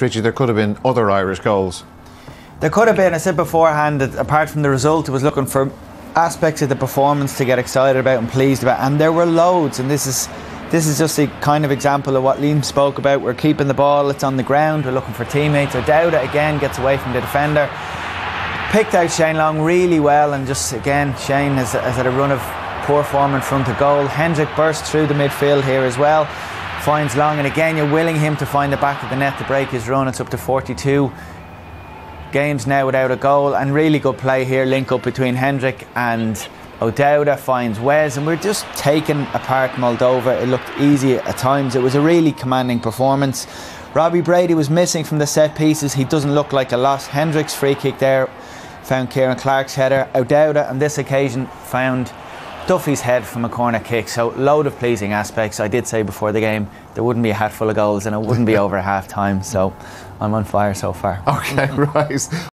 Richie, there could have been other Irish goals. There could have been. I said beforehand that apart from the result, I was looking for aspects of the performance to get excited about and pleased about, and there were loads. And this is this is just a kind of example of what Liam spoke about. We're keeping the ball; it's on the ground. We're looking for teammates. O'Dowda again gets away from the defender. Picked out Shane Long really well, and just again, Shane has, has had a run of poor form in front of goal. Hendrick burst through the midfield here as well finds Long, and again you're willing him to find the back of the net to break his run. It's up to 42 games now without a goal, and really good play here. Link up between Hendrick and O'Dowda finds Wes, and we're just taking apart Moldova. It looked easy at times. It was a really commanding performance. Robbie Brady was missing from the set pieces. He doesn't look like a loss. Hendrick's free kick there found Ciaran Clark's header. O'Dowda on this occasion found Duffy's head from a corner kick. So load of pleasing aspects. I did say before the game there wouldn't be a hatful of goals and it wouldn't be over half time. So I'm on fire so far. Okay, right.